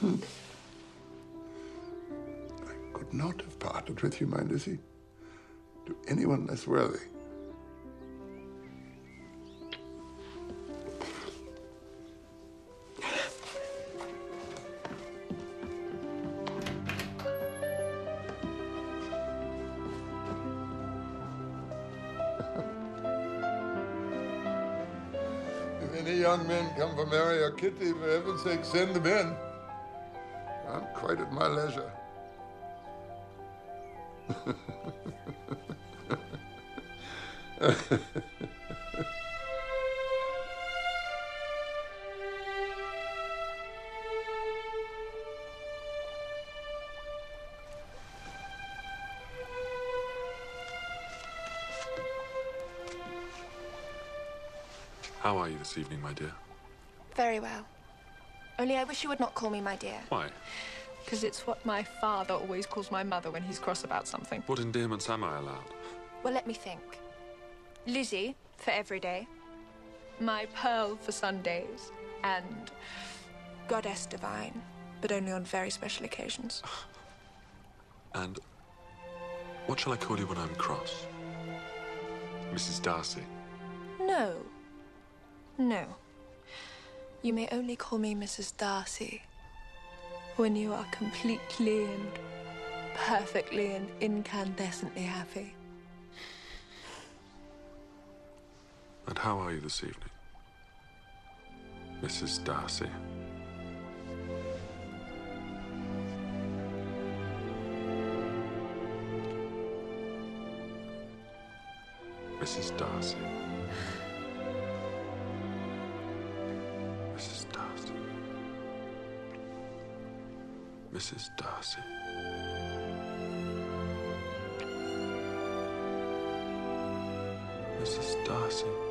Hmm. I could not have parted with you, my Lizzie, to anyone less worthy. If any young men come for Mary or Kitty, for heaven's sake, send them in. I'm quite at my leisure. How are you this evening, my dear? Very well. Only I wish you would not call me my dear. Why? Because it's what my father always calls my mother when he's cross about something. What endearments am I allowed? Well, let me think. Lizzie for every day. My Pearl for Sundays. And Goddess Divine, but only on very special occasions. And what shall I call you when I'm cross? Mrs. Darcy. No. No. You may only call me Mrs. Darcy when you are completely and perfectly and incandescently happy. And how are you this evening? Mrs. Darcy. Mrs. Darcy. Mrs. Darcy. Mrs. Darcy.